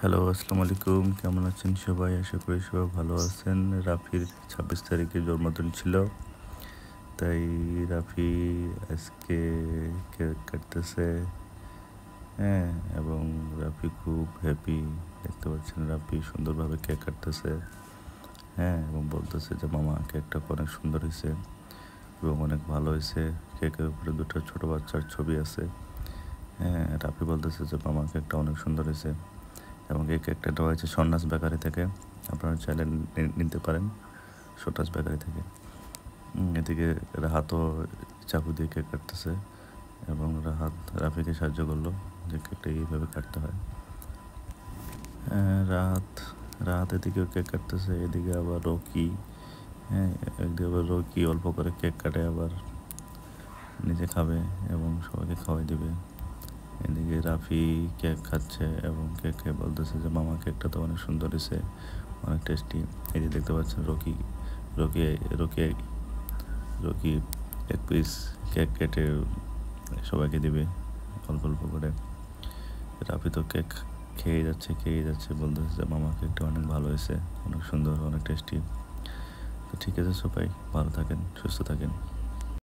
Hello, আসসালামু আলাইকুম। কেমন আছেন সবাই? আশা করি সবাই ভালো আছেন। রাফির ছাব্বিশ তারিখে জন্মদিন ছিল। তাই রাফি আজকে কেক কাটতেছে। হ্যাঁ এবং রাফি খুব হ্যাপি দেখতে পাচ্ছেন রাফি সুন্দরভাবে কেক কাটতেছে। হ্যাঁ এবং বলতেছে যে, মামা, কেকটা অনেক সুন্দর হয়েছে এবং অনেক ভালো হয়েছে। কেকের উপরে দুটো ছোটো বাচ্চার ছবি আছে। হ্যাঁ রাফি বলতেছে যে, মামা, কেকটা অনেক সুন্দর হয়েছে। এবং এই কেকটা দেওয়া হয়েছে সন্ন্যাস বেকারি থেকে। আপনারা চাইলে নিতে পারেন সন্ন্যাস বেকারি থেকে। এদিকে রাহাতও চাকু দিয়ে কেক কাটতেছে এবং রাহাত রাফিকে সাহায্য করল যে কেকটা এইভাবে কাটতে হয়। রাহাত রাহাত এদিকেও কেক কাটতেছে, এদিকে আবার রকি। হ্যাঁ একদিকে আবার রকি অল্প করে কেক কাটে, আবার নিজে খাবে এবং সবাইকে খাওয়াই দিবে। এদিকে রাফি কেক খাচ্ছে এবং কেক খেয়ে বলতেছে যে, মামা, কেকটা তো অনেক সুন্দর হয়েছে অনেক টেস্টি এই যে দেখতে পাচ্ছেন রকি রকি রকি রকি, এক পিস কেক কেটে সবাইকে দিবে, অল্প অল্প করে। রাফি তো কেক খেয়ে যাচ্ছে খেয়ে যাচ্ছে, বলতেছে যে, মামা, কেকটা অনেক ভালো হয়েছে অনেক সুন্দর, অনেক টেস্টি তো ঠিক আছে সবাই, ভালো থাকেন, সুস্থ থাকেন।